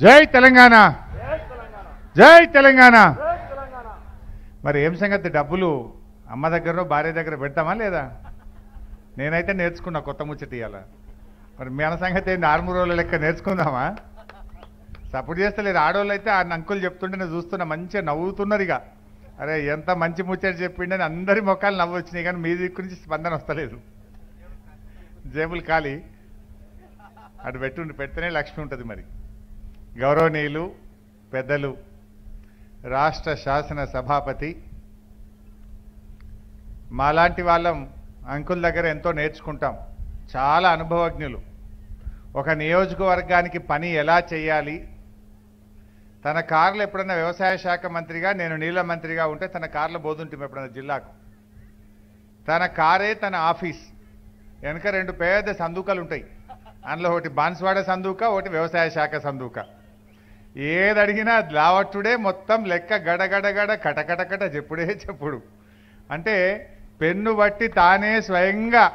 జై తెలంగాణ. జై తెలంగాణ. మరి ఏం సంగతి? డబ్బులు అమ్మ దగ్గర భార్య దగ్గర పెడతామా లేదా? నేనైతే నేర్చుకున్నా కొత్త ముచ్చట ఇవాళ మరి మీ అన్న సంగతి ఏంటి ఆర్మూర్ రోజుల లెక్క నేర్చుకుందామా? సపోర్ట్ చేస్తలేరు. ఆడవాళ్ళు అయితే ఆ అంకుల్ చెప్తుంటే నేను చూస్తున్నా. మంచిగా నవ్వుతున్నారు ఇక. అరే ఎంత మంచి ముచ్చట చెప్పిండని అందరి మొక్కలు నవ్వు వచ్చినాయి కానీ మీ నుంచి స్పందన వస్తలేదు. జేబులు ఖాళీ. అటు పెట్టుండి పెడితేనే లక్ష్మి ఉంటుంది మరి. గౌరవనీయులు పెద్దలు రాష్ట్ర శాసన సభాపతి మాలాంటి వాళ్ళం అంకుల్ దగ్గర ఎంతో నేర్చుకుంటాం. చాలా అనుభవజ్ఞులు. ఒక నియోజకవర్గానికి పని ఎలా చేయాలి? తన కార్లు ఎప్పుడన్నా వ్యవసాయ శాఖ మంత్రిగా నేను నీళ్ళ మంత్రిగా ఉంటే తన కార్లు బోధుంటాం ఎప్పుడన్నా జిల్లాకు. తన కారే తన ఆఫీస్. వెనక రెండు పెద్ద సందూకాలు ఉంటాయి అందులో ఒకటి బాన్స్వాడ సందూక ఒకటి వ్యవసాయ శాఖ సందూక. ఏదడిగినా లావట్టుడే మొత్తం లెక్క గడగడగడ కటకటకట చెప్పుడే చెప్పుడు. అంటే పెన్ను బట్టి తానే స్వయంగా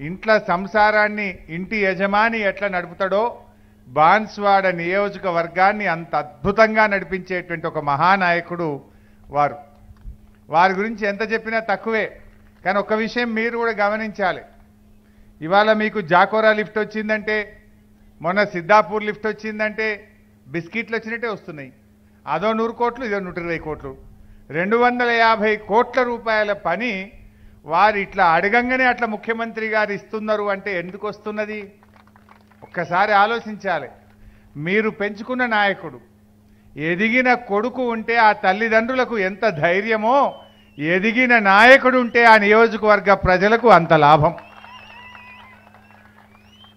ఇంట్లో సంసారాన్ని ఇంటి యజమాని ఎట్లా నడుపుతాడో బాన్స్వాడ నియోజకవర్గాన్ని అంత అద్భుతంగా నడిపించేటువంటి ఒక మహానాయకుడు వారు. వారి గురించి ఎంత చెప్పినా తక్కువే కానీ ఒక విషయం మీరు కూడా గమనించాలి. ఇవాళ మీకు జాకోరా లిఫ్ట్ వచ్చిందంటే మొన్న సిద్ధాపూర్ లిఫ్ట్ వచ్చిందంటే బిస్కెట్లు వచ్చినట్టే వస్తున్నాయి. అదో నూరు కోట్లు ఇదో నూట ఇరవై కోట్లు. రెండు వందల యాభై కోట్ల రూపాయల పని వారు ఇట్లా అడగంగానే అట్లా ముఖ్యమంత్రి గారు ఇస్తున్నారు అంటే ఎందుకు వస్తున్నది? ఒక్కసారి ఆలోచించాలి. మీరు పెంచుకున్న నాయకుడు ఎదిగిన కొడుకు ఉంటే ఆ తల్లిదండ్రులకు ఎంత ధైర్యమో ఎదిగిన నాయకుడు ఉంటే ఆ నియోజకవర్గ ప్రజలకు అంత లాభం.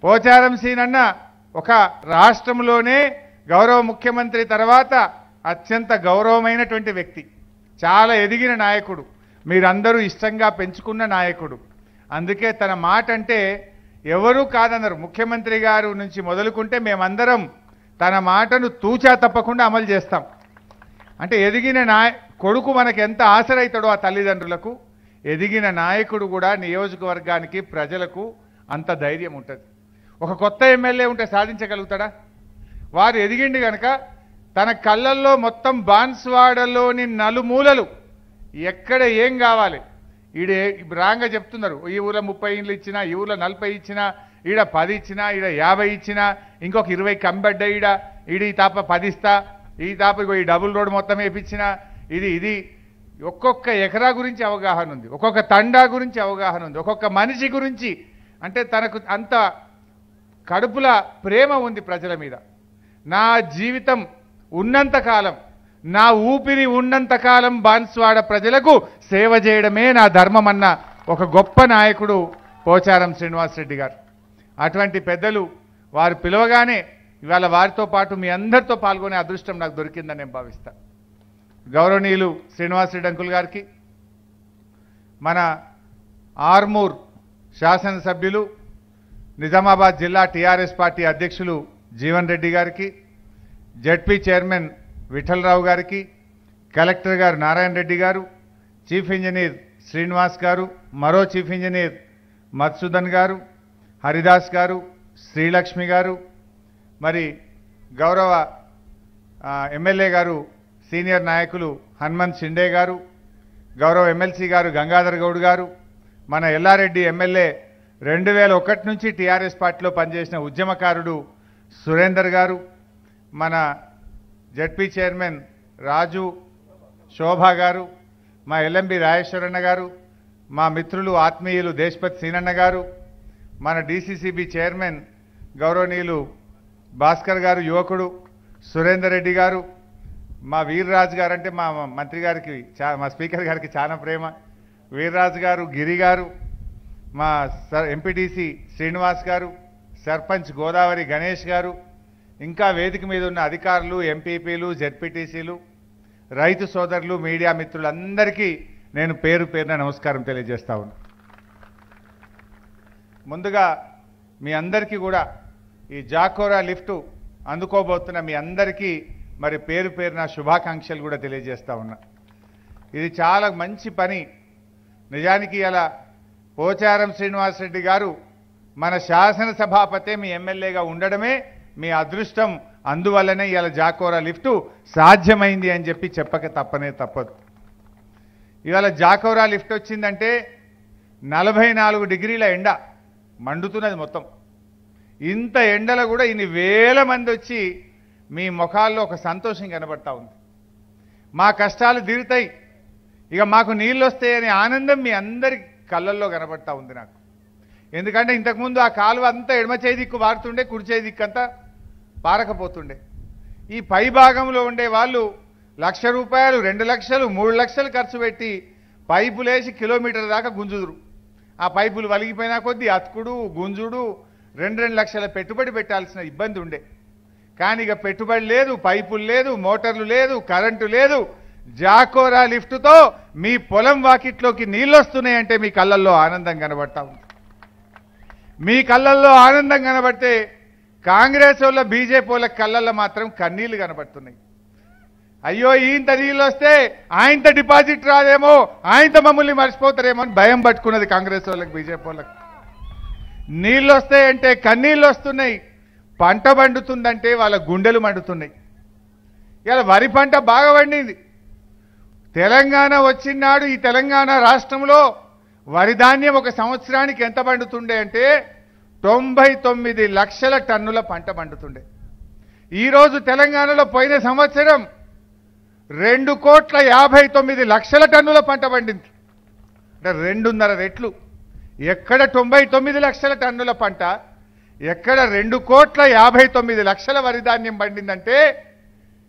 పోచారం సీనన్న ఒక రాష్ట్రంలోనే గౌరవ ముఖ్యమంత్రి తర్వాత అత్యంత గౌరవమైనటువంటి వ్యక్తి. చాలా ఎదిగిన నాయకుడు. మీరందరూ ఇష్టంగా పెంచుకున్న నాయకుడు. అందుకే తన మాట అంటే ఎవరూ కాదన్నారు. ముఖ్యమంత్రి గారు నుంచి మొదలుకుంటే మేమందరం తన మాటను తూచా తప్పకుండా అమలు చేస్తాం. అంటే ఎదిగిన నాయ కొడుకు మనకు ఎంత ఆసరైతాడో ఆ తల్లిదండ్రులకు ఎదిగిన నాయకుడు కూడా నియోజకవర్గానికి ప్రజలకు అంత ధైర్యం ఉంటుంది. ఒక కొత్త ఎమ్మెల్యే ఉంటే సాధించగలుగుతాడా? వారు ఎదిగిండి కనుక తన కళ్ళల్లో మొత్తం బాన్స్వాడలోని నలుమూలలు ఎక్కడ ఏం కావాలి? ఈడే రాంగా చెప్తున్నారు. ఈ ఊళ్ళో ముప్పై ఇండ్లు ఇచ్చినా ఈ ఊళ్ళో నలభై ఇచ్చినా ఈడ పది ఇచ్చినా ఈడ యాభై ఇచ్చినా ఇంకొక ఇరవై కంబడ్డ ఈడ ఈడ ఈ తాప పది ఇస్తా ఈ తాప ఈ డబుల్ రోడ్ మొత్తం వేపించినా ఇది ఇది. ఒక్కొక్క ఎకరా గురించి అవగాహన ఉంది. ఒక్కొక్క తండా గురించి అవగాహన ఉంది. ఒక్కొక్క మనిషి గురించి. అంటే తనకు అంత కడుపుల ప్రేమ ఉంది ప్రజల మీద. నా జీవితం ఉన్నంతకాలం నా ఊపిరి ఉన్నంతకాలం బాన్స్వాడ ప్రజలకు సేవ చేయడమే నా ధర్మం అన్న ఒక గొప్ప నాయకుడు పోచారం శ్రీనివాసరెడ్డి గారు. అటువంటి పెద్దలు వారు పిలవగానే ఇవాళ వారితో పాటు మీ అందరితో పాల్గొనే అదృష్టం నాకు దొరికిందని నేను భావిస్తా. గౌరవనీయులు శ్రీనివాసరెడ్డి అంకుల్ గారికి మన ఆర్మూర్ శాసనసభ్యులు నిజామాబాద్ జిల్లా టీఆర్ఎస్ పార్టీ అధ్యక్షులు జీవన్ రెడ్డి గారికి జడ్పీ చైర్మన్ విఠలరావు గారికి కలెక్టర్ గారు నారాయణ రెడ్డి గారు చీఫ్ ఇంజనీర్ శ్రీనివాస్ గారు మరో చీఫ్ ఇంజనీర్ మధుసూదన్ గారు హరిదాస్ గారు శ్రీలక్ష్మి గారు మరి గౌరవ ఎమ్మెల్యే గారు సీనియర్ నాయకులు హనుమంత్ షిండే గారు గౌరవ ఎమ్మెల్సీ గారు గంగాధర్ గౌడ్ గారు మన ఎల్లారెడ్డి ఎమ్మెల్యే రెండు వేల ఒకటి నుంచి టీఆర్ఎస్ పార్టీలో పనిచేసిన ఉద్యమకారుడు సురేందర్ గారు మన జడ్పీ చైర్మన్ రాజు శోభా గారు మా ఎల్ఎంబి రాజేశ్వరన్న గారు మా మిత్రులు ఆత్మీయులు దేశపతి సీనన్న గారు మన డీసీసీబీ చైర్మన్ గౌరవనీయులు భాస్కర్ గారు యువకుడు సురేందర్ రెడ్డి గారు మా వీర్రాజు గారు అంటే మా మా మంత్రి గారికి చా మా స్పీకర్ గారికి చాలా ప్రేమ. వీర్రాజు గారు గిరి గారు మా సర్ ఎంపీటీసీ శ్రీనివాస్ గారు సర్పంచ్ గోదావరి గణేష్ గారు ఇంకా వేదిక మీద ఉన్న అధికారులు ఎంపీపీలు జెడ్పీటీసీలు రైతు సోదరులు మీడియా మిత్రులందరికీ నేను పేరు పేరున నమస్కారం తెలియజేస్తా ఉన్నా. ముందుగా మీ అందరికీ కూడా ఈ జాకోరా లిఫ్ట్ అందుకోబోతున్న మీ అందరికీ మరి పేరు పేరున శుభాకాంక్షలు కూడా తెలియజేస్తా ఉన్నా. ఇది చాలా మంచి పని. నిజానికి ఇలా పోచారం శ్రీనివాసరెడ్డి గారు మన శాసనసభాపతే మీ ఎమ్మెల్యేగా ఉండడమే మీ అదృష్టం. అందువల్లనే ఇలా జాకోరా లిఫ్టు సాధ్యమైంది అని చెప్పి చెప్పక తప్పనే తప్పదు. ఇవాళ జాకోరా లిఫ్ట్ వచ్చిందంటే నలభై నాలుగు డిగ్రీల ఎండ మండుతున్నది మొత్తం. ఇంత ఎండలో కూడా ఇన్ని వేల మంది వచ్చి మీ ముఖాల్లో ఒక సంతోషం కనబడతా ఉంది. మా కష్టాలు తీరుతాయి. ఇక మాకు నీళ్ళు వస్తాయనే ఆనందం మీ అందరి కళ్ళల్లో కనబడతా ఉంది నాకు. ఎందుకంటే ఇంతకుముందు ఆ కాలువ అంతా ఎడమ చేయి దిక్కు పారుతుండే కుడి చేయి దిక్కు అంతా పారకపోతుండే. ఈ పై భాగంలో ఉండే వాళ్ళు లక్ష రూపాయలు రెండు లక్షలు మూడు లక్షలు ఖర్చు పెట్టి పైపులేసి కిలోమీటర్ దాకా గుంజుదురు. ఆ పైపులు వలిగిపోయినా కొద్దీ అతుకుడు గుంజుడు రెండు రెండు లక్షల పెట్టుబడి పెట్టాల్సిన ఇబ్బంది ఉండే. కానీ ఇక పెట్టుబడి లేదు పైపులు లేదు మోటార్లు లేదు కరెంటు లేదు. జాకోరా లిఫ్ట్తో మీ పొలం వాకిట్లోకి నీళ్ళు వస్తున్నాయంటే మీ కళ్ళల్లో ఆనందం కనబడతా ఉంది. మీ కళ్ళల్లో ఆనందం కనబడితే కాంగ్రెస్ వాళ్ళ బీజేపీ వాళ్ళ కళ్ళల్లో మాత్రం కన్నీళ్ళు కనబడుతున్నాయి. అయ్యో ఈయంత నీళ్ళు వస్తే ఆయనతో డిపాజిట్ రాదేమో ఆయనతో మమ్మల్ని మర్చిపోతారేమో అని భయం పట్టుకున్నది కాంగ్రెస్ వాళ్ళకి బీజేపీ వాళ్ళకి. నీళ్ళు వస్తాయంటే కన్నీళ్ళు వస్తున్నాయి. పంట పండుతుందంటే వాళ్ళ గుండెలు మండుతున్నాయి. ఇలా వరి పంట బాగా పండింది. తెలంగాణ వచ్చినాడు ఈ తెలంగాణ రాష్ట్రంలో వరి ధాన్యం ఒక సంవత్సరానికి ఎంత పండుతుండే అంటే తొంభై తొమ్మిది లక్షల టన్నుల పంట పండుతుండే. ఈరోజు తెలంగాణలో పోయిన సంవత్సరం రెండు కోట్ల యాభై తొమ్మిది లక్షల టన్నుల పంట పండింది. అంటే రెండున్నర రెట్లు. ఎక్కడ తొంభై తొమ్మిది లక్షల టన్నుల పంట ఎక్కడ రెండు కోట్ల యాభై తొమ్మిది లక్షల వరిధాన్యం పండిందంటే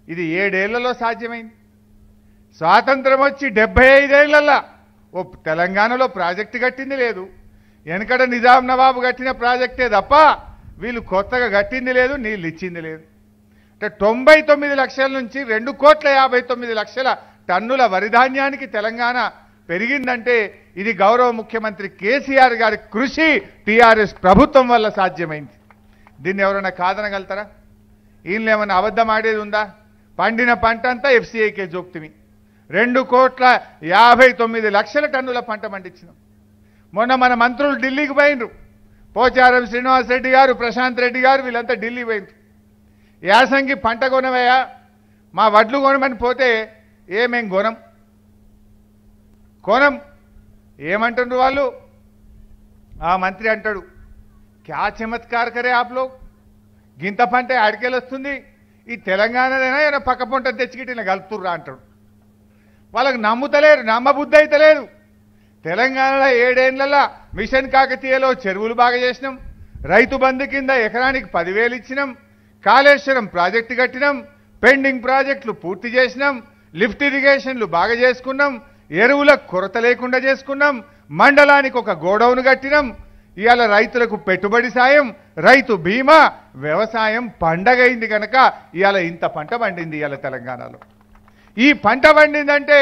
ఇది ఏడేళ్ళలో సాధ్యమైంది. స్వాతంత్రం వచ్చి డెబ్బై ఐదేళ్ళలో ఓ తెలంగాణలో ప్రాజెక్టు కట్టింది లేదు. వెనకడ నిజాం నవాబు కట్టిన ప్రాజెక్టే తప్ప వీళ్ళు కొత్తగా కట్టింది లేదు నీళ్ళు ఇచ్చింది లేదు. అంటే తొంభై తొమ్మిది లక్షల నుంచి రెండు కోట్ల యాభై తొమ్మిది లక్షల టన్నుల వరిధాన్యానికి తెలంగాణ పెరిగిందంటే ఇది గౌరవ ముఖ్యమంత్రి కేసీఆర్ గారి కృషి టీఆర్ఎస్ ప్రభుత్వం వల్ల సాధ్యమైంది. దీన్ని ఎవరైనా కాదనగలుగుతారా? ఈయనలేమన్నా ఏమైనా అబద్ధం ఆడేది ఉందా? పండిన పంట అంతా ఎఫ్సీఐకే జోక్తిమి. రెండు కోట్ల యాభై తొమ్మిది లక్షల టన్నుల పంట పండించినాం. మొన్న మన మంత్రులు ఢిల్లీకి పోయినరు పోచారం శ్రీనివాస్ రెడ్డి గారు ప్రశాంత్ రెడ్డి గారు వీళ్ళంతా ఢిల్లీ పోయినరు యాసంగి పంట కొనవయా మా వడ్లు కొనమని పోతే ఏమేం కొనం? కొనం. ఏమంటుండ్రు వాళ్ళు? ఆ మంత్రి అంటాడు క్యా చమత్కార్ కరే గింత పంట అడికెళ్ళొస్తుంది ఈ తెలంగాణదైనా ఏమైనా పక్క పంట తెచ్చికిట్టి ఇలా కలుపుతుర్రా అంటాడు. వాళ్ళకి నమ్ముతలేరు నమ్మబుద్ధి అయితే లేదు తెలంగాణలో ఏడేళ్ళలో మిషన్ కాకతీయలో చెరువులు బాగా చేసినాం. రైతు బంధు కింద ఎకరానికి పదివేలు ఇచ్చినాం. కాళేశ్వరం ప్రాజెక్టు కట్టినాం. పెండింగ్ ప్రాజెక్టులు పూర్తి చేసినాం. లిఫ్ట్ ఇరిగేషన్లు బాగా చేసుకున్నాం. ఎరువుల కొరత లేకుండా చేసుకున్నాం. మండలానికి ఒక గోడౌన్ కట్టినాం. ఇవాళ రైతులకు పెట్టుబడి సాయం రైతు బీమా వ్యవసాయం పండగైంది కనుక ఇవాళ ఇంత పంట పండింది ఇవాళ తెలంగాణలో. ఈ పంట పండిందంటే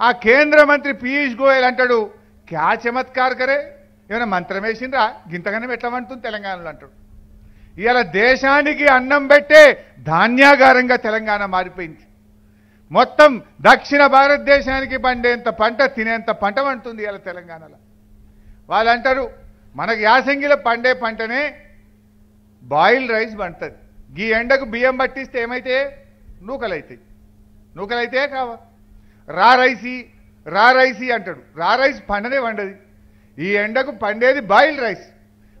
ఆ కేంద్ర మంత్రి పీయూష్ గోయల్ అంటాడు క్యా చమత్కార్ కరే? ఏమైనా మంత్రం వేసిండ్రా? గింతగానే పెట్టమంటుంది తెలంగాణలో? అంటాడు. ఇలా దేశానికి అన్నం పెట్టే ధాన్యాగారంగా తెలంగాణ మారిపోయింది. మొత్తం దక్షిణ భారతదేశానికి పండేంత పంట తినేంత పంట పండుతుంది ఇలా తెలంగాణలో. వాళ్ళు అంటారు మనకు యాసంగిలో పండే పంటనే బాయిల్డ్ రైస్ పండుతుంది. ఈ ఎండకు బియ్యం పట్టిస్తే ఏమైతే నూకలైతాయి. నూకలైతే కావా? రా రారైసి రా అంటాడు. రా రైస్ పండనే పండది. ఈ ఎండకు పండేది బాయిల్డ్ రైస్.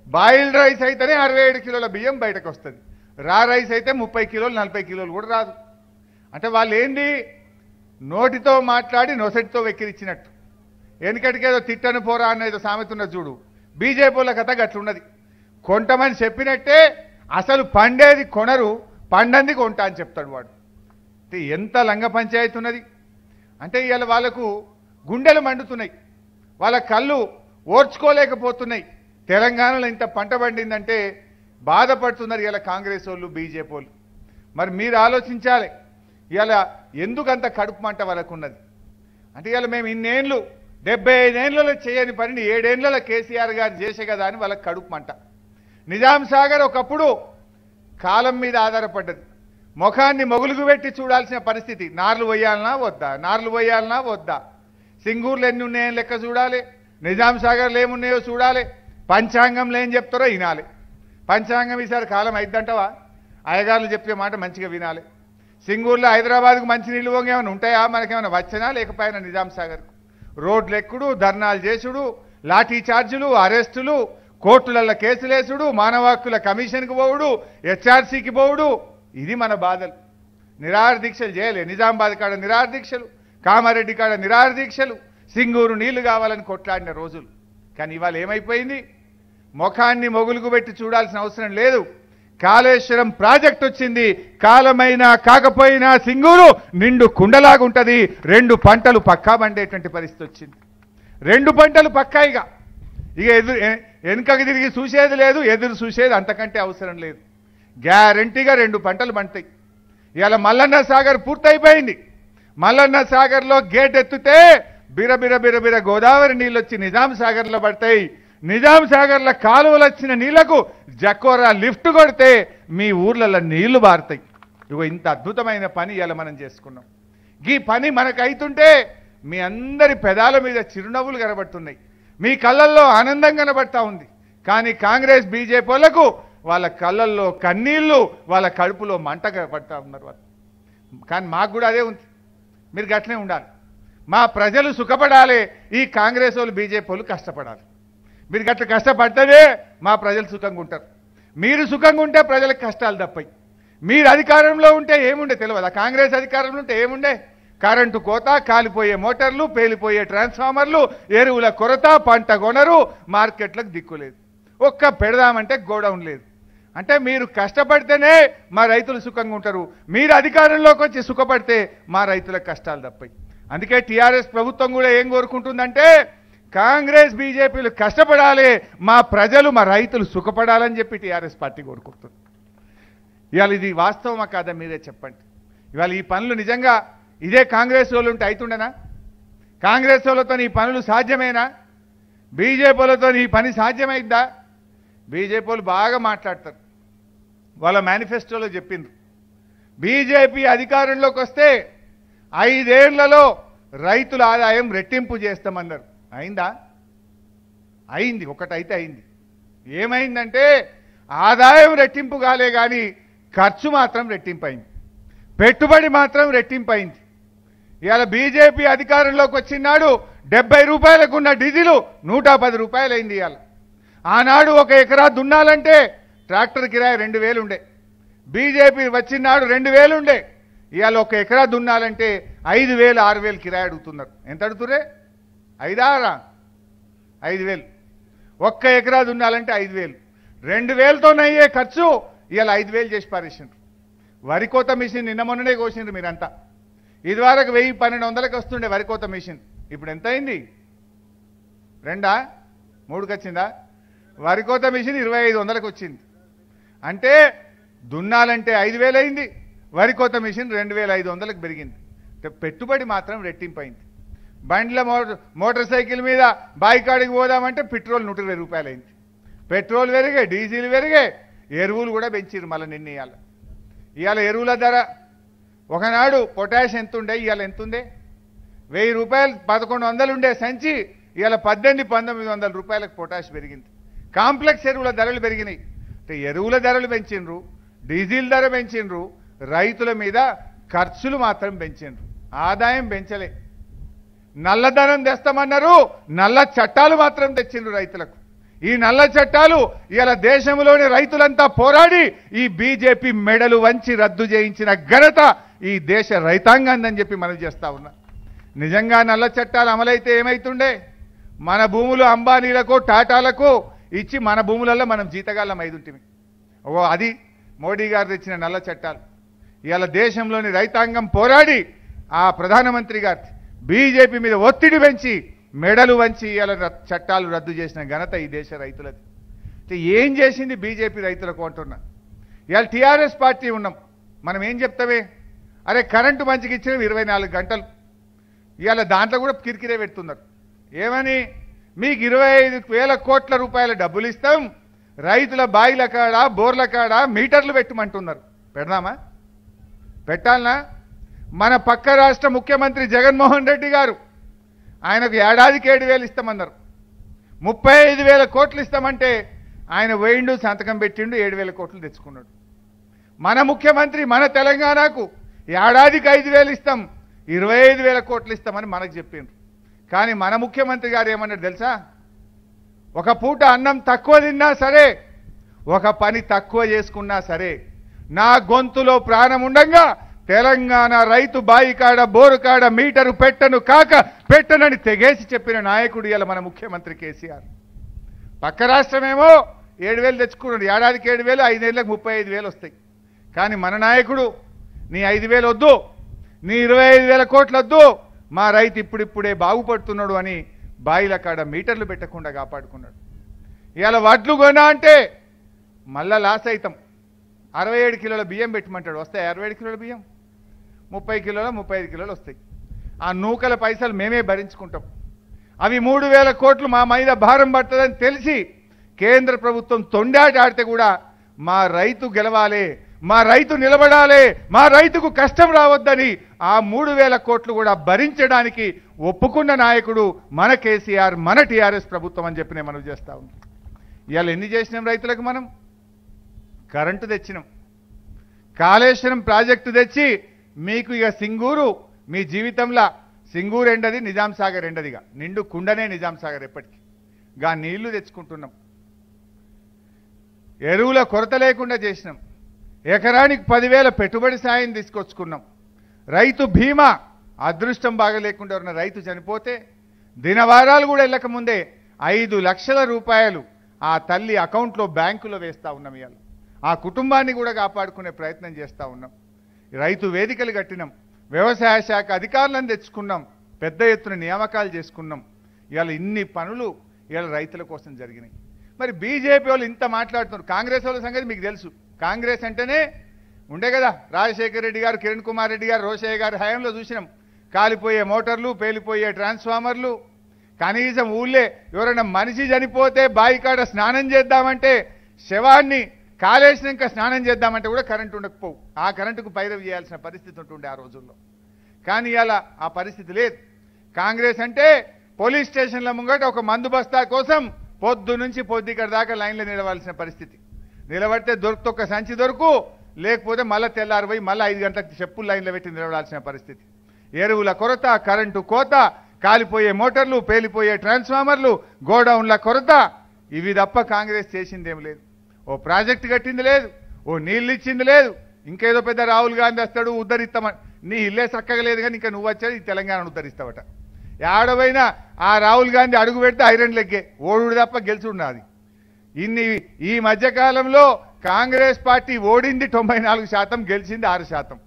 బాయిల్డ్ రైస్ అయితేనే అరవై ఏడు కిలోల బియ్యం బయటకు వస్తుంది. రా రైస్ అయితే ముప్పై కిలోలు నలభై కిలోలు కూడా రాదు. అంటే వాళ్ళు ఏంది నోటితో మాట్లాడి నొసటితో వెక్కిరిచ్చినట్టు. వెనుకటికేదో తిట్టను పోరా అనేది సామెతున్న చూడు. బీజేపీల కథ గట్లున్నది. కొంటమని చెప్పినట్టే అసలు పండేది కొనరు పండంది కొంటా అని చెప్తాడు వాడు. ఎంత లంగ పంచాయతీ ఉన్నది? అంటే ఇవాళ వాళ్ళకు గుండెలు మండుతున్నాయి. వాళ్ళ కళ్ళు ఓర్చుకోలేకపోతున్నాయి. తెలంగాణలో ఇంత పంట పండిందంటే బాధపడుతున్నారు ఇలా కాంగ్రెస్ వాళ్ళు బీజేపీ వాళ్ళు. మరి మీరు ఆలోచించాలి ఇలా ఎందుకంత కడుపు మంట వాళ్ళకున్నది? అంటే ఇలా మేము ఇన్నేళ్ళు డెబ్బై ఐదేళ్ళలో చేయని పనిని ఏడేళ్ళలో కేసీఆర్ గారు చేసే కదా అని వాళ్ళకి కడుపు మంట. నిజాం సాగర్ ఒకప్పుడు కాలం మీద ఆధారపడ్డది. ముఖాన్ని మొగులుగు పెట్టి చూడాల్సిన పరిస్థితి. నార్లు పోయాలనా వద్దా? నార్లు పోయాలనా వద్దా? సింగూర్లు ఎన్ని ఉన్నాయని లెక్క చూడాలి. నిజాం సాగర్లు ఏమున్నాయో చూడాలి. పంచాంగంలో ఏం చెప్తారో వినాలి. పంచాంగం ఈసారి కాలం అయిద్దంటవా? అయ్యగారులు చెప్పే మాట మంచిగా వినాలి. సింగూర్లో హైదరాబాద్కు మంచినీళ్ళు ఏమైనా ఉంటాయా? మనకేమైనా వచ్చినా లేకపోయినా నిజాం సాగర్కు. రోడ్లు ఎక్కుడు ధర్నాలు చేసుడు లాఠీ చార్జీలు అరెస్టులు కోర్టులలో కేసులేసుడు మానవ హక్కుల కమిషన్కి పోవుడు హెచ్ఆర్సీకి పోవుడు ఇది మన బాధలు. నిరాహార చేయలే. నిజామాబాద్ కాడ నిరాహార కామారెడ్డి కాడ నిరాహార సింగూరు నీళ్ళు కావాలని కొట్లాడిన రోజులు. కానీ ఇవాళ ఏమైపోయింది? ముఖాన్ని మొగులుకు పెట్టి చూడాల్సిన అవసరం లేదు. కాళేశ్వరం ప్రాజెక్ట్ వచ్చింది. కాలమైనా కాకపోయినా సింగూరు నిండు కుండలాగుంటది. రెండు పంటలు పక్కా పండేటువంటి పరిస్థితి వచ్చింది. రెండు పంటలు పక్కాయిగా ఇక. ఎదురు ఎ- తిరిగి చూసేది లేదు ఎదురు చూసేది అంతకంటే అవసరం లేదు. గ్యారంటీగా రెండు పంటలు పండుతాయి. ఇవాళ మల్లన్న సాగర్ పూర్తయిపోయింది. మల్లన్న సాగర్లో గేట్ ఎత్తితే బిరబిర బిరబిర గోదావరి నీళ్ళు వచ్చి నిజాం సాగర్లో పడతాయి. నిజాం సాగర్లో కాలువలు వచ్చిన నీళ్ళకు జకోరా లిఫ్ట్ కొడితే మీ ఊర్లలో నీళ్ళు బారుతాయి. ఇగో ఇంత అద్భుతమైన పని ఇలా మనం చేసుకున్నాం. ఈ పని మనకు అవుతుంటే మీ అందరి పెదాల మీద చిరునవ్వులు కనబడుతున్నాయి. మీ కళ్ళల్లో ఆనందం కనబడతా ఉంది. కానీ కాంగ్రెస్ బీజేపీలకు వాళ్ళ కళ్ళల్లో కన్నీళ్ళు వాళ్ళ కడుపులో మంట పడతా ఉన్నారు వాళ్ళు. కానీ మాకు కూడా అదే ఉంది. మీరు గట్లనే ఉండాలి. మా ప్రజలు సుఖపడాలి. ఈ కాంగ్రెస్ వాళ్ళు బీజేపీ వాళ్ళు కష్టపడాలి. మీరు గట్ల కష్టపడితేనే మా ప్రజలు సుఖంగా ఉంటారు. మీరు సుఖంగా ఉంటే ప్రజలకు కష్టాలు తప్పాయి. మీరు అధికారంలో ఉంటే ఏముండే తెలియదు కాంగ్రెస్ అధికారంలో ఉంటే ఏముండే? కరెంటు కోత కాలిపోయే మోటార్లు పేలిపోయే ట్రాన్స్ఫార్మర్లు ఎరువుల కొరత పంట కొనరు మార్కెట్లకు దిక్కులేదు ఒక్క పెడదామంటే గోడౌన్ లేదు. అంటే మీరు కష్టపడితేనే మా రైతులు సుఖంగా ఉంటారు. మీరు అధికారంలోకి వచ్చి సుఖపడితే మా రైతుల కష్టాలు తప్పాయి అందుకే టీఆర్ఎస్ ప్రభుత్వం కూడా ఏం కోరుకుంటుందంటే కాంగ్రెస్ బీజేపీలు కష్టపడాలి మా ప్రజలు మా రైతులు సుఖపడాలని చెప్పి టీఆర్ఎస్ పార్టీ కోరుకుంటుంది. ఇవాళ ఇది వాస్తవమా కాదా మీరే చెప్పండి. ఇవాళ ఈ పనులు నిజంగా ఇదే కాంగ్రెస్ వాళ్ళు ఉంటే అవుతుండేనా కాంగ్రెస్ వాళ్ళతో ఈ పనులు సాధ్యమేనా? బీజేపీలతో ఈ పని సాధ్యమైందా? బీజేపీ వాళ్ళు బాగా మాట్లాడతారు. వాళ్ళ మేనిఫెస్టోలో చెప్పింది బీజేపీ అధికారంలోకి వస్తే ఐదేళ్ళలో రైతుల ఆదాయం రెట్టింపు చేస్తామన్నారు. అయిందా? అయింది. ఒకటైతే అయింది. ఏమైందంటే ఆదాయం రెట్టింపు కాలే కానీ ఖర్చు మాత్రం రెట్టింపు అయింది పెట్టుబడి మాత్రం రెట్టింపు అయింది ఇవాళ బీజేపీ అధికారంలోకి వచ్చినాడు డెబ్బై రూపాయలకు ఉన్న డీజిలు నూట పది రూపాయలు అయింది ఇవాళ. ఆనాడు ఒక ఎకరా దున్నాలంటే ట్రాక్టర్ కిరాయి రెండు వేలు ఉండే బీజేపీ వచ్చినాడు రెండు వేలు ఉండే ఇవాళ ఒక ఎకరా దున్నాలంటే ఐదు వేలు ఆరు వేలు కిరాయి అడుగుతున్నారు. ఎంత అడుగుతురే ఐదారా? ఐదు వేలు. ఒక్క ఎకరా దున్నాలంటే ఐదు వేలు. రెండు వేలతోనయ్యే ఖర్చు ఇవాళ ఐదు వేలు చేసి పారేసిండ్రు. వరి కోత మిషన్ నిన్న మొన్ననే కోసిండ్రు మీరంతా. ఇదివరకు వెయ్యి పన్నెండు వందలకు వస్తుండే వరి కోత మిషన్. ఇప్పుడు ఎంత అయింది రెండా? మూడుకి వచ్చిందా? వరి కోత మిషన్ ఇరవై ఐదు వందలకు వచ్చింది. అంటే దున్నాలంటే ఐదు వేలైంది వరి కోత మిషన్ రెండు వేల ఐదు వందలకు పెరిగింది. పెట్టుబడి మాత్రం రెట్టింపైంది బండ్ల మోటార్ మోటార్ సైకిల్ మీద బాయికాడికి పోదామంటే పెట్రోల్ నూట ఇరవై రూపాయలు అయింది పెట్రోల్ పెరిగే డీజిల్ పెరిగే ఎరువులు కూడా పెంచారు మళ్ళీ నిన్న ఇవాళ ఇవాళ ఎరువుల ధర ఒకనాడు పొటాష్ ఎంత ఉండే ఇవాళ ఎంతుందే వెయ్యి రూపాయలు పదకొండు వందలు ఉండే సంచి ఇవాళ పద్దెనిమిది పంతొమ్మిది వందల రూపాయలకు పొటాష్ పెరిగింది. కాంప్లెక్స్ ఎరువుల ధరలు పెరిగినాయి. అంటే ఎరువుల ధరలు పెంచిండ్రు డీజిల్ ధర పెంచిండ్రు రైతుల మీద ఖర్చులు మాత్రం పెంచిండ్రు. ఆదాయం పెంచలే. నల్లధనం తెస్తామన్నారు నల్ల చట్టాలు మాత్రం తెచ్చిండ్రు రైతులకు. ఈ నల్ల చట్టాలు ఇలా దేశంలోని రైతులంతా పోరాడి ఈ బీజేపీ మెడలు వంచి రద్దు చేయించిన ఘనత ఈ దేశ రైతాంగాందని చెప్పి మనం చేస్తా ఉన్నా. నిజంగా నల్ల చట్టాలు అమలైతే ఏమైతుండే? మన భూములు అంబానీలకు టాటాలకు ఇచ్చి మన భూములలో మనం జీతగాళ్ళం ఐదుంటిమి. ఓ అది మోడీ గారు తెచ్చిన నల్ల చట్టాలు. ఇవాళ దేశంలోని రైతాంగం పోరాడి ఆ ప్రధానమంత్రి గారి బీజేపీ మీద ఒత్తిడి పెంచి మెడలు వంచి ఇవాళ చట్టాలు రద్దు చేసిన ఘనత ఈ దేశ రైతులది. ఏం చేసింది బీజేపీ రైతులకు అంటున్నా. ఇవాళ టీఆర్ఎస్ పార్టీ ఉన్నాం. మనం ఏం చెప్తామే? అరే కరెంటు మంచికి ఇచ్చిన ఇరవై నాలుగు గంటలు. ఇవాళ దాంట్లో కూడా కిరికిరే పెడుతున్నారు. ఏమని? మీకు ఇరవై ఐదు వేల కోట్ల రూపాయల డబ్బులు ఇస్తాం. రైతుల బాయిల కాడ బోర్ల కాడ మీటర్లు పెట్టమంటున్నారు. పెడదామా? పెట్టాలనా? మన పక్క రాష్ట్ర ముఖ్యమంత్రి జగన్మోహన్ రెడ్డి గారు ఆయనకు ఏడాదికి ఏడు వేలు ఇస్తామన్నారు. ముప్పై ఐదు వేల కోట్లు ఇస్తామంటే ఆయన వేయిండు సంతకం పెట్టిండు ఏడు వేల కోట్లు తెచ్చుకున్నాడు. మన ముఖ్యమంత్రి మన తెలంగాణకు ఏడాదికి ఐదు వేలు ఇస్తాం. ఇరవై ఐదు వేల కోట్లు ఇస్తామని మనకు చెప్పిండ్రు. కానీ మన ముఖ్యమంత్రి గారు ఏమన్నాడు తెలుసా? ఒక పూట అన్నం తక్కువ తిన్నా సరే ఒక పని తక్కువ చేసుకున్నా సరే నా గొంతులో ప్రాణం ఉండంగా తెలంగాణ రైతు బాయి కాడ బోరు కాడ మీటరు పెట్టను కాక పెట్టనని తెగేసి చెప్పిన నాయకుడు ఇలా మన ముఖ్యమంత్రి కేసీఆర్. పక్క రాష్ట్రమేమో ఏడు వేలు తెచ్చుకున్నాడు. ఏడాదికి ఏడు వేలు ఐదేళ్ళకి ముప్పై ఐదు వేలు వస్తాయి. కానీ మన నాయకుడు నీ ఐదు వేలు వద్దు నీ ఇరవై ఐదు వేల కోట్లు వద్దు మా రైతు ఇప్పుడిప్పుడే బాగుపడుతున్నాడు అని బాయిల కాడ మీటర్లు పెట్టకుండా కాపాడుకున్నాడు. ఇవాళ వడ్లు కొనా అంటే మళ్ళా లాస్ అవుతాం అరవై ఏడు కిలోల బియ్యం పెట్టమంటాడు. వస్తాయి అరవై ఏడు కిలోల బియ్యం? ముప్పై కిలోల ముప్పై ఐదు కిలోలు వస్తాయి. ఆ నూకల పైసలు మేమే భరించుకుంటాం. అవి మూడు వేల కోట్లు మా మీద భారం పడుతుందని తెలిసి కేంద్ర ప్రభుత్వం తొండాట ఆడితే కూడా మా రైతు గెలవాలి మా రైతు నిలబడాలి మా రైతుకు కష్టం రావద్దని ఆ మూడు వేల కోట్లు కూడా భరించడానికి ఒప్పుకున్న నాయకుడు మన కేసీఆర్ మన టీఆర్ఎస్ ప్రభుత్వం అని చెప్పి నేను మనం చేస్తా ఉన్నాం. ఇవాళ ఎన్ని చేసినాం రైతులకు మనం? కరెంటు తెచ్చినాం. కాళేశ్వరం ప్రాజెక్టు తెచ్చి మీకు ఇక సింగూరు మీ జీవితంలో సింగూరు ఎండది నిజాం సాగర్ ఎండదిగా నిండు కుండనే నిజాం సాగర్ ఎప్పటికీ. గా నీళ్ళు తెచ్చుకుంటున్నాం. ఎరువుల కొరత లేకుండా చేసినాం. ఎకరానికి పదివేల పెట్టుబడి సాయం తీసుకొచ్చుకున్నాం. రైతు బీమా అదృష్టం బాగా లేకుండా ఉన్న రైతు చనిపోతే దినవారాలు కూడా వెళ్ళకముందే ఐదు లక్షల రూపాయలు ఆ తల్లి అకౌంట్లో బ్యాంకులో వేస్తా ఉన్నాం ఇవాళ. ఆ కుటుంబాన్ని కూడా కాపాడుకునే ప్రయత్నం చేస్తా ఉన్నాం. రైతు వేదికలు కట్టినాం. వ్యవసాయ శాఖ అధికారులను తెచ్చుకున్నాం. పెద్ద ఎత్తున నియామకాలు చేసుకున్నాం. ఇవాళ ఇన్ని పనులు ఇవాళ రైతుల కోసం జరిగినాయి. మరి బీజేపీ వాళ్ళు ఇంత మాట్లాడుతున్నారు. కాంగ్రెస్ వాళ్ళ సంగతి మీకు తెలుసు. కాంగ్రెస్ అంటేనే ఉండే కదా. రాజశేఖర రెడ్డి గారు కిరణ్ కుమార్ రెడ్డి గారు రోషయ్య గారి హయాంలో చూసినాం. కాలిపోయే మోటార్లు పేలిపోయే ట్రాన్స్ఫార్మర్లు. కనీసం ఊళ్ళే ఎవరైనా మనిషి చనిపోతే బాయికాడ స్నానం చేద్దామంటే శవాన్ని కాలేసినాక స్నానం చేద్దామంటే కూడా కరెంటు ఉండకపోవు. ఆ కరెంటుకు పైరవి చేయాల్సిన పరిస్థితి ఉంటుండే ఆ రోజుల్లో. కానీ ఇలా ఆ పరిస్థితి లేదు. కాంగ్రెస్ అంటే పోలీస్ స్టేషన్ల ముంగట ఒక మందు బస్తా కోసం పొద్దు నుంచి పొద్దుక్కడ దాకా లైన్లో నిలవాల్సిన పరిస్థితి. నిలబడితే దొరికితే ఒక సంచి దొరుకు లేకపోతే మళ్ళీ తెల్లారు పోయి మళ్ళీ ఐదు గంటలకు చెప్పులు లైన్లో పెట్టి నిలబడాల్సిన పరిస్థితి. ఎరువుల కొరత కరెంటు కోత కాలిపోయే మోటార్లు పేలిపోయే ట్రాన్స్ఫార్మర్లు గోడౌన్ల కొరత ఇవి తప్ప కాంగ్రెస్ చేసిందేం లేదు. ఓ ప్రాజెక్టు కట్టింది లేదు ఓ నీళ్ళు ఇచ్చింది లేదు ఇంకేదో పెద్ద రాహుల్ గాంధీ వస్తాడు ఉద్ధరిస్తామని. నీ ఇల్లే చక్కగా లేదు కానీ ఇంకా నువ్వు వచ్చాడు ఈ తెలంగాణను ఉద్ధరిస్తావట. ఏడవైనా ఆ రాహుల్ గాంధీ అడుగు పెడితే ఐరన్ లెగ్గే ఓడుడు తప్ప గెలుచున్నది ఇన్ని ఈ మధ్యకాలంలో కాంగ్రెస్ పార్టీ ఓడింది తొంభై నాలుగు శాతం గెలిచింది ఆరు శాతం.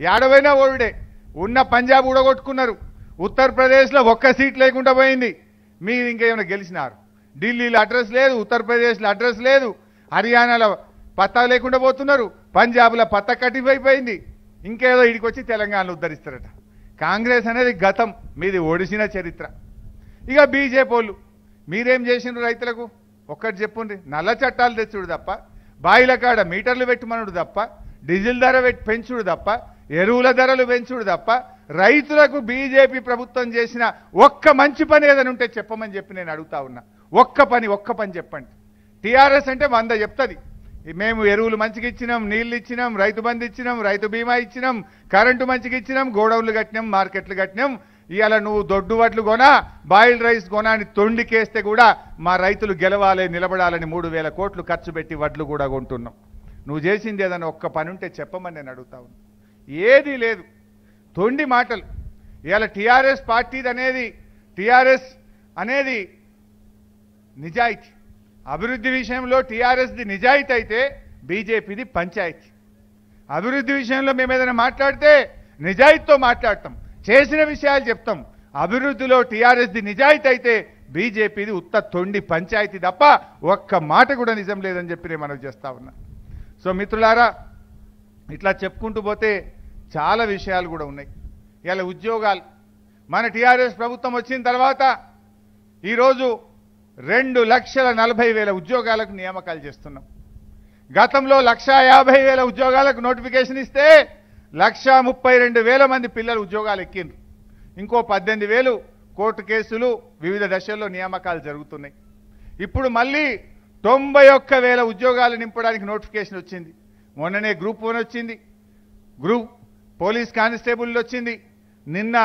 ఏడవైనా ఓడుడే. ఉన్న పంజాబ్ ఊడగొట్టుకున్నారు. ఉత్తరప్రదేశ్లో ఒక్క సీట్ లేకుండా పోయింది. మీరు ఇంకేమైనా గెలిచినారు? ఢిల్లీలో అడ్రస్ లేదు ఉత్తరప్రదేశ్లో అడ్రస్ లేదు. హర్యానాలో పత్తా లేకుండా పోతున్నారు. పంజాబ్లో పత్త కట్టిపోయిపోయింది ఇంకేదో ఇడికొచ్చి తెలంగాణలో ఉద్ధరిస్తారట. కాంగ్రెస్ అనేది గతం మీది ఒడిసిన చరిత్ర. ఇక బీజేపీ వాళ్ళు మీరేం చేసినారు రైతులకు? ఒక్కటి చెప్పుండ్రి నల్ల చట్టాలు తెచ్చుడు తప్ప బాయిల కాడ మీటర్లు పెట్టుమనుడు తప్ప డీజిల్ ధర పెట్టి పెంచుడు తప్ప ఎరువుల ధరలు పెంచుడు తప్ప రైతులకు బీజేపీ ప్రభుత్వం చేసిన ఒక్క మంచి పని ఏదైనా ఉంటే చెప్పమని చెప్పి నేను అడుగుతా ఉన్నా. ఒక్క పని ఒక్క పని చెప్పండి. టీఆర్ఎస్ అంటే వంద చెప్తుంది. మేము ఎరువులు మంచిగా ఇచ్చినాం నీళ్ళు ఇచ్చినాం రైతు బంధు ఇచ్చినాం రైతు బీమా ఇచ్చినాం కరెంటు మంచిగా ఇచ్చినాం గోడౌన్లు కట్టినాం మార్కెట్లు కట్టినాం ఇవాళ నువ్వు దొడ్డు వడ్లు కొనా బాయిల్డ్ రైస్ కొనా అని తొండికేస్తే కూడా మా రైతులు గెలవాలి నిలబడాలని మూడు వేల కోట్లు ఖర్చు పెట్టి వడ్లు కూడా కొంటున్నాం. నువ్వు చేసింది ఏదైనా ఒక్క పని ఉంటే చెప్పమని నేను అడుగుతా ఏదీ లేదు. తొండి మాటలు. ఇవాళ టీఆర్ఎస్ పార్టీది అనేది టీఆర్ఎస్ అనేది నిజాయితీ. అభివృద్ధి విషయంలో టీఆర్ఎస్ది నిజాయితీ అయితే బీజేపీది పంచాయతీ. అభివృద్ధి విషయంలో మేము ఏదైనా మాట్లాడితే నిజాయితీతో మాట్లాడతాం. చేసిన విషయాలు చెప్తాం. అభివృద్ధిలో టీఆర్ఎస్ది నిజాయితీ అయితే బీజేపీది ఉత్త తొండి పంచాయతీ తప్ప ఒక్క మాట కూడా నిజం లేదని చెప్పి నేను మనవి చేస్తా ఉన్నా. సో మిత్రులారా ఇట్లా చెప్పుకుంటూ పోతే చాలా విషయాలు కూడా ఉన్నాయి. ఇలా ఉద్యోగాలు. మన టీఆర్ఎస్ ప్రభుత్వం వచ్చిన తర్వాత ఈరోజు రెండు లక్షల నలభై వేల ఉద్యోగాలకు నియామకాలు చేస్తున్నాం. గతంలో లక్షా యాభై వేల ఉద్యోగాలకు నోటిఫికేషన్ ఇస్తే లక్షా ముప్పై రెండు వేల మంది పిల్లలు ఉద్యోగాలు ఎక్కిండ్రు. ఇంకో పద్దెనిమిది వేలు కోర్టు కేసులు వివిధ దశల్లో నియామకాలు జరుగుతున్నాయి. ఇప్పుడు మళ్ళీ తొంభై ఒక్క వేల ఉద్యోగాలు నింపడానికి నోటిఫికేషన్ వచ్చింది. మొన్ననే గ్రూప్ వన్ వచ్చింది. గ్రూప్ పోలీస్ కానిస్టేబుల్ వచ్చింది. నిన్న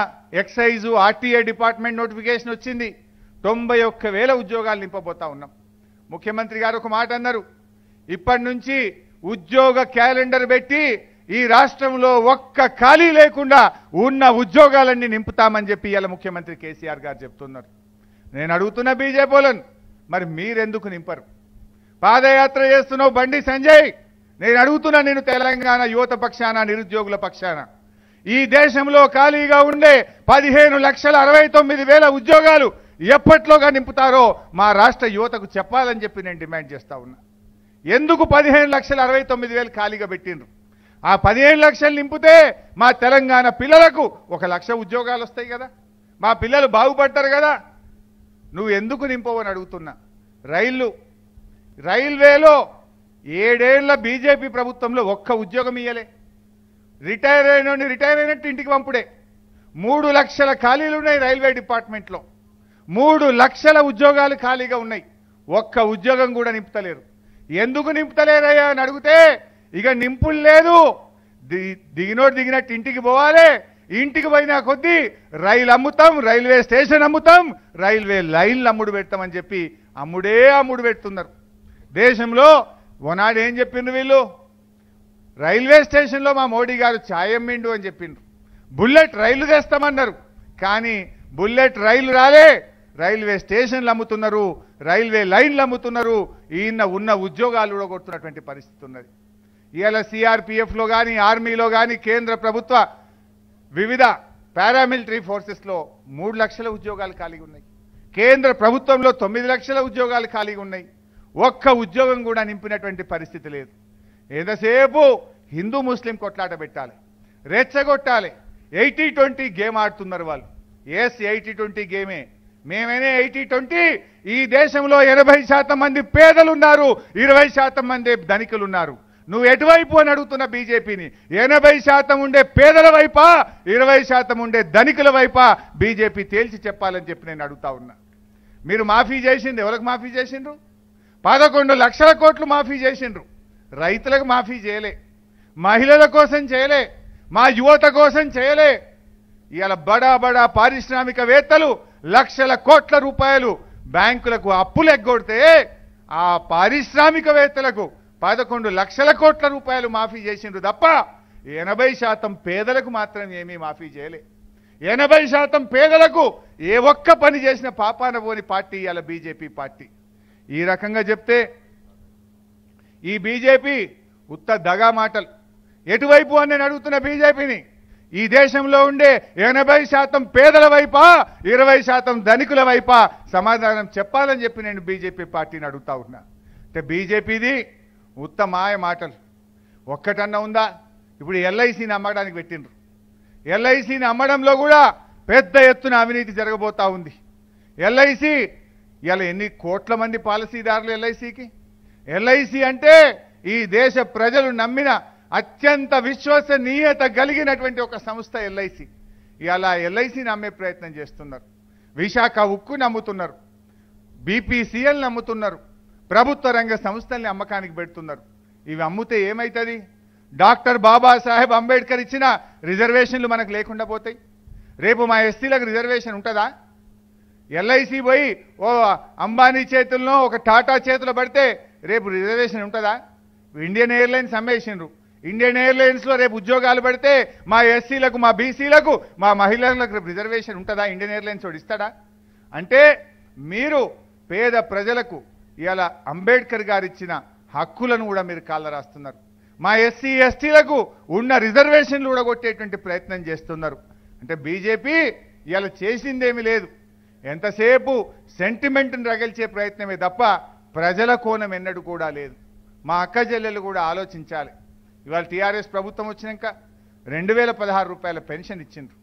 ఎక్సైజు ఆర్టీఏ డిపార్ట్మెంట్ నోటిఫికేషన్ వచ్చింది. తొంభై ఒక్క వేల ఉద్యోగాలు నింపబోతా ఉన్నాం. ముఖ్యమంత్రి గారు ఒక మాట అన్నారు. ఇప్పటి నుంచి ఉద్యోగ క్యాలెండర్ పెట్టి ఈ రాష్ట్రంలో ఒక్క ఖాళీ లేకుండా ఉన్న ఉద్యోగాలన్నీ నింపుతామని చెప్పి ఇలా ముఖ్యమంత్రి కేసీఆర్ గారు చెప్తున్నారు. నేను అడుగుతున్న బీజేపీలను మరి మీరెందుకు నింపరు? పాదయాత్ర చేస్తున్నావు బండి సంజయ్. నేను అడుగుతున్నా నేను తెలంగాణ యువత పక్షాన నిరుద్యోగుల పక్షాన. ఈ దేశంలో ఖాళీగా ఉండే పదిహేను లక్షల అరవై తొమ్మిది వేల ఉద్యోగాలు ఎప్పట్లోగా నింపుతారో మా రాష్ట్ర యువతకు చెప్పాలని చెప్పి నేను డిమాండ్ చేస్తా ఉన్నా. ఎందుకు పదిహేను లక్షల అరవై తొమ్మిది వేలు ఖాళీగా పెట్టిండ్రు? ఆ పదిహేను లక్షలు నింపితే మా తెలంగాణ పిల్లలకు ఒక లక్ష ఉద్యోగాలు వస్తాయి కదా. మా పిల్లలు బాగుపడతారు కదా. నువ్వు ఎందుకు నింపవని అడుగుతున్నా. రైళ్ళు రైల్వేలో ఏడేళ్ళ బీజేపీ ప్రభుత్వంలో ఒక్క ఉద్యోగం ఇయ్యలే. రిటైర్ అయిన రిటైర్ అయినట్టు ఇంటికి పంపుడే. మూడు లక్షల ఖాళీలు ఉన్నాయి రైల్వే డిపార్ట్మెంట్లో. మూడు లక్షల ఉద్యోగాలు ఖాళీగా ఉన్నాయి. ఒక్క ఉద్యోగం కూడా నింపుతలేరు. ఎందుకు నింపుతలేరయ్యా అని అడిగితే ఇక నింపులు లేదు. దిగినోడు దిగినట్టు ఇంటికి పోవాలి. ఇంటికి పోయినా కొద్దీ రైలు అమ్ముతాం రైల్వే స్టేషన్ అమ్ముతాం రైల్వే లైన్లు అమ్ముడు పెడతామని చెప్పి అమ్ముడే అమ్ముడు పెడుతున్నారు. దేశంలో ఓనాడు ఏం చెప్పిండ్రు వీళ్ళు? రైల్వే స్టేషన్లో మా మోడీ గారు ఛాయమ్మిండు అని చెప్పిండ్రు. బుల్లెట్ రైలు తెస్తామన్నారు. కానీ బుల్లెట్ రైలు రాలే. రైల్వే స్టేషన్లు అమ్ముతున్నారు రైల్వే లైన్లు అమ్ముతున్నారు. ఈయన ఉన్న ఉద్యోగాలు కూడా కొడుతున్నటువంటి పరిస్థితి ఉన్నది. ఇవాళ సిఆర్పిఎఫ్లో కానీ ఆర్మీలో కానీ కేంద్ర ప్రభుత్వ వివిధ పారామిలిటరీ ఫోర్సెస్లో మూడు లక్షల ఉద్యోగాలు ఖాళీగా ఉన్నాయి. కేంద్ర ప్రభుత్వంలో తొమ్మిది లక్షల ఉద్యోగాలు ఖాళీగా ఉన్నాయి. ఒక్క ఉద్యోగం కూడా నింపినటువంటి పరిస్థితి లేదు. ఎంతసేపు హిందూ ముస్లిం కొట్లాట పెట్టాలి రెచ్చగొట్టాలి. ఎయిటీ ట్వంటీ గేమ్ ఆడుతున్నారు వాళ్ళు. ఎస్ ఎయిటీ ట్వంటీ గేమే. మేమైనా ఎయిటీ ట్వంటీ? ఈ దేశంలో ఎనభై శాతం మంది పేదలు ఉన్నారు ఇరవై శాతం మంది ధనికులు ఉన్నారు. నువ్వు ఎటువైపు అని అడుగుతున్న బీజేపీని? ఎనభై శాతం ఉండే పేదల వైపా? ఇరవై శాతం ఉండే ధనికుల వైపా? బీజేపీ తేల్చి చెప్పాలని చెప్పి నేను అడుగుతా ఉన్నా. మీరు మాఫీ చేసింది ఎవరికి మాఫీ చేసిండ్రు? పదకొండు లక్షల కోట్లు మాఫీ చేసిండ్రు. రైతులకు మాఫీ చేయలే. మహిళల కోసం చేయలే. మా యువత కోసం చేయలే. ఇవాళ బడా బడా పారిశ్రామికవేత్తలు లక్షల కోట్ల రూపాయలు బ్యాంకులకు అప్పులు ఎగ్గొడితే ఆ పారిశ్రామికవేత్తలకు పదకొండు లక్షల కోట్ల రూపాయలు మాఫీ చేసిండ్రు తప్ప ఎనభై శాతం పేదలకు మాత్రం ఏమీ మాఫీ చేయలే. ఎనభై శాతం పేదలకు ఏ ఒక్క పని చేసిన పాపాన పోని పార్టీ ఇవాళ బీజేపీ పార్టీ. ఈ రకంగా చెప్తే ఈ బీజేపీ ఉత్త దగా మాటలు. ఎటువైపు అని నేను అడుగుతున్న బీజేపీని? ఈ దేశంలో ఉండే ఎనభై శాతం పేదల వైపా ఇరవై శాతం ధనికుల వైపా సమాధానం చెప్పాలని చెప్పి నేను బీజేపీ పార్టీని అడుగుతా ఉన్నా. అంటే బీజేపీది ఉత్తమాయ మాటలు. ఒక్కటన్నా ఉందా? ఇప్పుడు ఎల్ఐసిని అమ్మడానికి పెట్టిండ్రు. ఎల్ఐసిని అమ్మడంలో కూడా పెద్ద ఎత్తున అవినీతి జరగబోతా ఉంది. ఎల్ఐసి ఇలా ఎన్ని కోట్ల మంది పాలసీదారులు ఎల్ఐసికి? ఎల్ఐసి అంటే ఈ దేశ ప్రజలు నమ్మిన అత్యంత విశ్వసనీయత కలిగినటువంటి ఒక సంస్థ ఎల్ఐసి. ఇలా ఎల్ఐసిని అమ్మే ప్రయత్నం చేస్తున్నారు. విశాఖ ఉక్కు నమ్ముతున్నారు. బీపీసీఎల్ నమ్ముతున్నారు. ప్రభుత్వ రంగ సంస్థల్ని అమ్మకానికి పెడుతున్నారు. ఇవి అమ్మితే ఏమవుతుంది డాక్టర్ బాబాసాహెబ్ అంబేద్కర్ ఇచ్చిన రిజర్వేషన్లు మనకు లేకుండా పోతాయి. రేపు మా ఎస్సీలకు రిజర్వేషన్ ఉంటుందా? ఎల్ఐసి పోయి ఓ అంబానీ చేతుల్లో ఒక టాటా చేతిలో పడితే రేపు రిజర్వేషన్ ఉంటుందా? ఇండియన్ ఎయిర్లైన్స్ అమ్మేసిండ్రు. ఇండియన్ ఎయిర్లైన్స్లో రేపు ఉద్యోగాలు పడితే మా ఎస్సీలకు మా బీసీలకు మా మహిళలకు రేపు రిజర్వేషన్ ఉంటుందా? ఇండియన్ ఎయిర్లైన్స్ వాడు ఇస్తాడా? అంటే మీరు పేద ప్రజలకు ఇవాళ అంబేద్కర్ గారు ఇచ్చిన హక్కులను కూడా మీరు కాళ్ళ రాస్తున్నారు. మా ఎస్సీ ఎస్టీలకు ఉన్న రిజర్వేషన్లు కూడా కొట్టేటువంటి ప్రయత్నం చేస్తున్నారు. అంటే బీజేపీ ఇవాళ చేసిందేమీ లేదు. ఎంతసేపు సెంటిమెంట్ని రగిల్చే ప్రయత్నమే తప్ప ప్రజల కోణం ఎన్నడూ కూడా లేదు. మా అక్క చెల్లెలు కూడా ఆలోచించాలి. ఇవాళ టీఆర్ఎస్ ప్రభుత్వం వచ్చినాక రెండు వేల పదహారు రూపాయల పెన్షన్ ఇచ్చిండ్రు.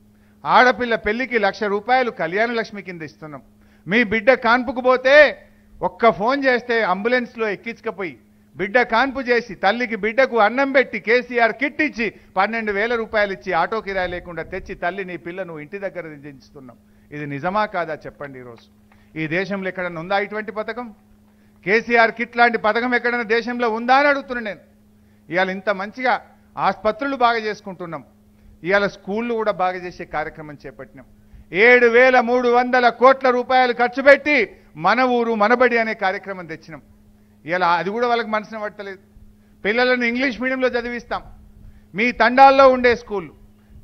ఆడపిల్ల పెళ్ళికి లక్ష రూపాయలు కళ్యాణ లక్ష్మి కింద ఇస్తున్నాం. మీ బిడ్డ కాన్పుకు పోతే ఒక్క ఫోన్ చేస్తే అంబులెన్స్లో ఎక్కించకపోయి బిడ్డ కాన్పు చేసి తల్లికి బిడ్డకు అన్నం పెట్టి కేసీఆర్ కిట్ ఇచ్చి పన్నెండు వేల రూపాయలు ఇచ్చి ఆటో కిరాయి లేకుండా తెచ్చి తల్లి నీ పిల్లను ఇంటి దగ్గర దించుతున్నాం ఇది నిజమా కాదా చెప్పండి ఈరోజు? ఈ దేశంలో ఎక్కడన్నా ఉందా ఇటువంటి పథకం? కేసీఆర్ కిట్ లాంటి పథకం ఎక్కడైనా దేశంలో ఉందా అని అడుగుతున్నాను నేను. ఇవాళ ఇంత మంచిగా ఆసుపత్రులు బాగా చేసుకుంటున్నాం. ఇవాళ స్కూళ్ళు కూడా బాగా చేసే కార్యక్రమం చేపట్టినాం. ఏడు వేల మూడు వందల కోట్ల రూపాయలు ఖర్చు పెట్టి మన ఊరు మనబడి అనే కార్యక్రమం తెచ్చినాం. ఇలా అది కూడా వాళ్ళకి మనసున పట్టలేదు. పిల్లలను ఇంగ్లీష్ మీడియంలో చదివిస్తాం. మీ తండాల్లో ఉండే స్కూళ్ళు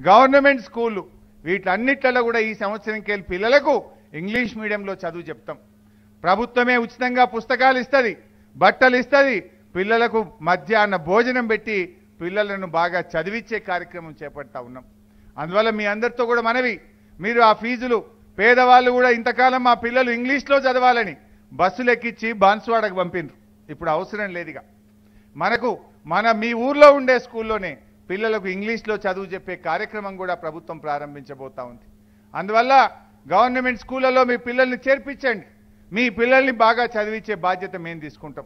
గవర్నమెంట్ స్కూళ్ళు వీటన్నిట్లలో కూడా ఈ సంవత్సరంకి వెళ్ళి పిల్లలకు ఇంగ్లీష్ మీడియంలో చదువు చెప్తాం. ప్రభుత్వమే ఉచితంగా పుస్తకాలు ఇస్తుంది బట్టలు ఇస్తుంది పిల్లలకు మధ్యాహ్న భోజనం పెట్టి పిల్లలను బాగా చదివించే కార్యక్రమం చేపడతా ఉన్నాం. అందువల్ల మీ అందరితో కూడా మనవి. మీరు ఆ ఫీజులు పేదవాళ్ళు కూడా ఇంతకాలం మా పిల్లలు ఇంగ్లీష్లో చదవాలని బస్సులు ఎక్కించి బాన్సువాడకు పంపిండ్రు. ఇప్పుడు అవసరం లేదుగా. మనకు మన మీ ఊర్లో ఉండే స్కూల్లోనే పిల్లలకు ఇంగ్లీష్లో చదువు చెప్పే కార్యక్రమం కూడా ప్రభుత్వం ప్రారంభించబోతా ఉంది. అందువల్ల గవర్నమెంట్ స్కూళ్ళలో మీ పిల్లల్ని చేర్పించండి. మీ పిల్లల్ని బాగా చదివించే బాధ్యత మేము తీసుకుంటాం.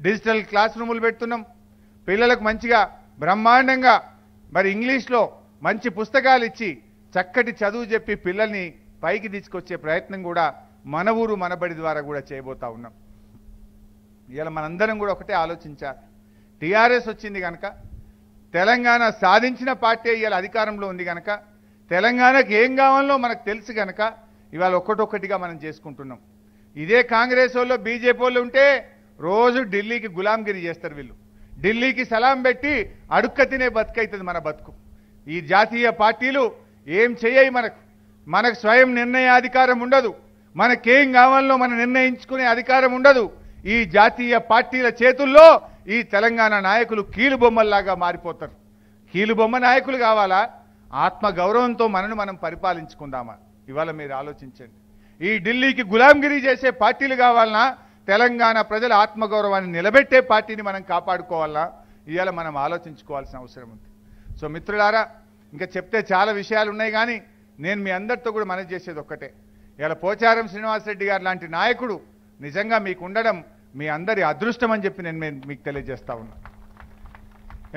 డిజిటల్ క్లాస్ రూములు పెడుతున్నాం. పిల్లలకు మంచిగా బ్రహ్మాండంగా మరి ఇంగ్లీష్లో మంచి పుస్తకాలు ఇచ్చి చక్కటి చదువు చెప్పి పిల్లల్ని పైకి తీసుకొచ్చే ప్రయత్నం కూడా మన ఊరు మనబడి ద్వారా కూడా చేయబోతా ఉన్నాం. ఇలా మనందరం కూడా ఒకటే ఆలోచించాలి. టీఆర్ఎస్ వచ్చింది కనుక తెలంగాణ సాధించిన పార్టీ ఇవాళ అధికారంలో ఉంది కనుక తెలంగాణకు ఏం కావాలో మనకు తెలుసు కనుక ఇవాళ ఒక్కటొక్కటిగా మనం చేసుకుంటున్నాం. ఇదే కాంగ్రెస్ వాళ్ళు బీజేపీ వాళ్ళు ఉంటే రోజు ఢిల్లీకి గులాంగిరి చేస్తారు వీళ్ళు. ఢిల్లీకి సలాం పెట్టి అడుక్క తినే బతుకైతుంది మన బతుకు. ఈ జాతీయ పార్టీలు ఏం చేయయి మనకు. మనకు స్వయం నిర్ణయాధికారం ఉండదు. మనకేం కావాలో మనం నిర్ణయించుకునే అధికారం ఉండదు. ఈ జాతీయ పార్టీల చేతుల్లో ఈ తెలంగాణ నాయకులు కీలుబొమ్మల్లాగా మారిపోతారు. కీలుబొమ్మ నాయకులు కావాలా? ఆత్మ గౌరవంతో మనను మనం పరిపాలించుకుందామా? ఇవాళ మీరు ఆలోచించండి. ఈ ఢిల్లీకి గులాంగిరి చేసే పార్టీలు కావాలన్నా తెలంగాణ ప్రజల ఆత్మగౌరవాన్ని నిలబెట్టే పార్టీని మనం కాపాడుకోవాలన్నా ఇవాళ మనం ఆలోచించుకోవాల్సిన అవసరం ఉంది. సో మిత్రులారా ఇంకా చెప్తే చాలా విషయాలు ఉన్నాయి కానీ నేను మీ అందరితో కూడా మనవి చేసేది ఒక్కటే. ఇలా పోచారం శ్రీనివాసరెడ్డి గారు లాంటి నాయకుడు నిజంగా మీకు ఉండడం మీ అందరి అదృష్టం అని చెప్పి నేను మీకు తెలియజేస్తా ఉన్నా.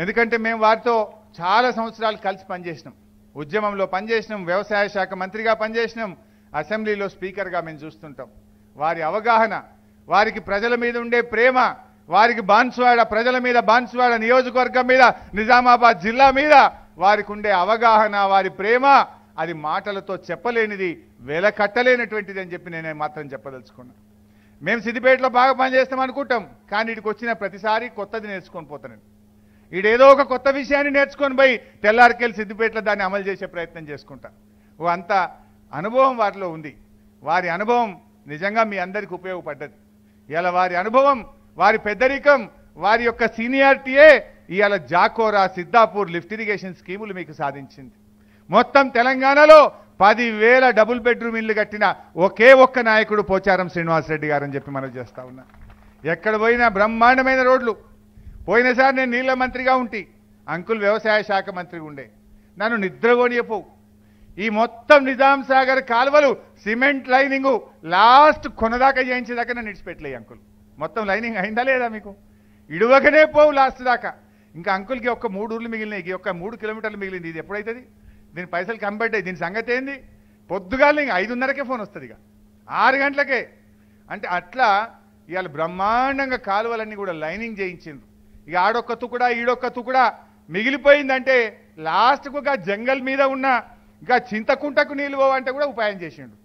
ఎందుకంటే మేము వారితో చాలా సంవత్సరాలు కలిసి పనిచేసినాం. ఉద్యమంలో పనిచేసినాం వ్యవసాయ శాఖ మంత్రిగా పనిచేసినాం అసెంబ్లీలో స్పీకర్గా మేము చూస్తుంటాం. వారి అవగాహన వారికి ప్రజల మీద ఉండే ప్రేమ వారికి బాన్సువాడ ప్రజల మీద బాన్సువాడ నియోజకవర్గం మీద నిజామాబాద్ జిల్లా మీద వారికి ఉండే అవగాహన వారి ప్రేమ అది మాటలతో చెప్పలేనిది వెలకట్టలేనటువంటిది అని చెప్పి నేను మాత్రం చెప్పదలుచుకున్నాను మేము సిద్దిపేటలో బాగా పనిచేస్తాం అనుకుంటాం కానీ ఇక్కడికి వచ్చిన ప్రతిసారి కొత్తది నేర్చుకొని పోతాను ఈడేదో ఒక కొత్త విషయాన్ని నేర్చుకొని పోయి తెల్లారికెళ్ళి సిద్దిపేటలో దాన్ని అమలు చేసే ప్రయత్నం చేసుకుంటా. ఓ అంత అనుభవం వారిలో ఉంది. వారి అనుభవం నిజంగా మీ అందరికీ ఉపయోగపడ్డది. ఇలా వారి అనుభవం వారి పెద్దరికం వారి యొక్క సీనియారిటీయే ఇవాళ జాకోరా సిద్ధాపూర్ లిఫ్ట్ ఇరిగేషన్ స్కీములు మీకు సాధించింది. మొత్తం తెలంగాణలో పదివేల డబుల్ బెడ్రూమ్ ఇల్లు కట్టిన ఒకే ఒక్క నాయకుడు పోచారం శ్రీనివాసరెడ్డి గారు అని చెప్పి మనం చేస్తా ఉన్నా. ఎక్కడ పోయినా బ్రహ్మాండమైన రోడ్లు. పోయినసారి నేను నీళ్ళ మంత్రిగా ఉంటి. అంకుల్ వ్యవసాయ శాఖ మంత్రిగా ఉండే. నన్ను నిద్రపోనియపోవు ఈ మొత్తం నిజాం సాగర్ కాలువలు సిమెంట్ లైనింగ్ లాస్ట్ కొనదాకా చేయించేదాకా నన్ను ఇడిచిపెట్టలే అంకుల్. మొత్తం లైనింగ్ అయిందా లేదా మీకు? ఇడువకనే పోవు లాస్ట్ దాకా. ఇంకా అంకుల్కి ఒక్క మూడు ఊర్లు మిగిలినాయి. ఒక్క మూడు కిలోమీటర్లు మిగిలింది. ఇది ఎప్పుడైతుంది? దీని పైసలు కంపడ్డాయి దీని సంగతి ఏంది? పొద్దుగాల ఇంక ఐదున్నరకే ఫోన్ వస్తుంది ఇక ఆరు గంటలకే. అంటే అట్లా ఇవాళ బ్రహ్మాండంగా కాలువలన్నీ కూడా లైనింగ్ చేయించిండ్రు. ఇక ఆడొక్క తుకుడా ఈడొక్క తుకుడా మిగిలిపోయిందంటే లాస్ట్కు ఒక జంగల్ మీద ఉన్న ఇంకా చింతకుంటకు నీళ్ళు పోవాలంటే కూడా ఉపాయం చేసిండు.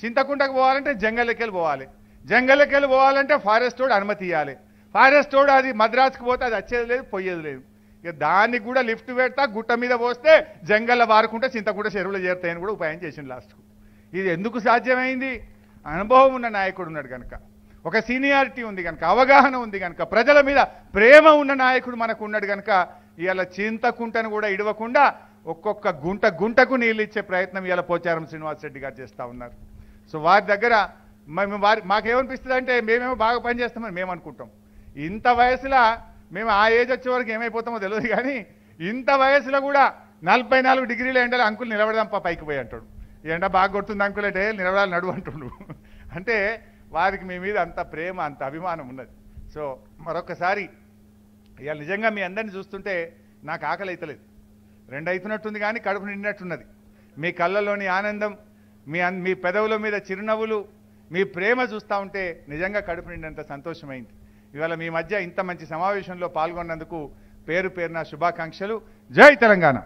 చింతకుంటకు పోవాలంటే జంగల్కెళ్ళి పోవాలి. జంగల్కెళ్ళి పోవాలంటే ఫారెస్ట్ తోడు అనుమతి ఇవ్వాలి ఫారెస్ట్ తోడు అది మద్రాసుకు పోతే అది వచ్చేది లేదు పోయేది లేదు. ఇక దానికి కూడా లిఫ్ట్ పెడతా గుట్ట మీద పోస్తే జంగల్లో వారుకుంటే చింతకుంట చెరువులో చేరుతాయని కూడా ఉపాయం చేసింది లాస్ట్కు. ఇది ఎందుకు సాధ్యమైంది? అనుభవం ఉన్న నాయకుడు ఉన్నాడు కనుక ఒక సీనియారిటీ ఉంది కనుక అవగాహన ఉంది కనుక ప్రజల మీద ప్రేమ ఉన్న నాయకుడు మనకు ఉన్నాడు కనుక ఇవాళ చింతకుంటను కూడా ఇడవకుండా ఒక్కొక్క గుంట గుంటకు నీళ్ళు ఇచ్చే ప్రయత్నం ఇవాళ పోచారం శ్రీనివాసరెడ్డి గారు చేస్తూ ఉన్నారు. సో వారి దగ్గర మేము వారి మాకేమనిపిస్తుంది అంటే మేమేమో బాగా పనిచేస్తామని మేము అనుకుంటాం ఇంత వయసులో మేము ఆ ఏజ్ వచ్చే వరకు ఏమైపోతామో తెలియదు కానీ ఇంత వయసులో కూడా నలభై నాలుగు డిగ్రీల ఎండలు అంకుల్ నిలబడదాం పైకి పోయి అంటాడు. ఈ ఎండ బాగా కొడుతుంది అంకుల్ అంటే నిలబడాలి నడువు అంటుండు. అంటే వారికి మీ మీద అంత ప్రేమ అంత అభిమానం ఉన్నది. సో మరొకసారి ఇవాళ నిజంగా మీ అందరిని చూస్తుంటే నాకు ఆకలి అవుతలేదు రెండు అవుతున్నట్టుంది కానీ కడుపు నిండినట్టున్నది. మీ కళ్ళలోని ఆనందం మీ అన్- మీ పెదవుల మీద చిరునవ్వులు మీ ప్రేమ చూస్తూ ఉంటే నిజంగా కడుపు నిండినంత సంతోషమైంది. ఇవాళ మీ మధ్య ఇంత మంచి సమావేశంలో పాల్గొన్నందుకు పేరు పేరున శుభాకాంక్షలు. జై తెలంగాణ.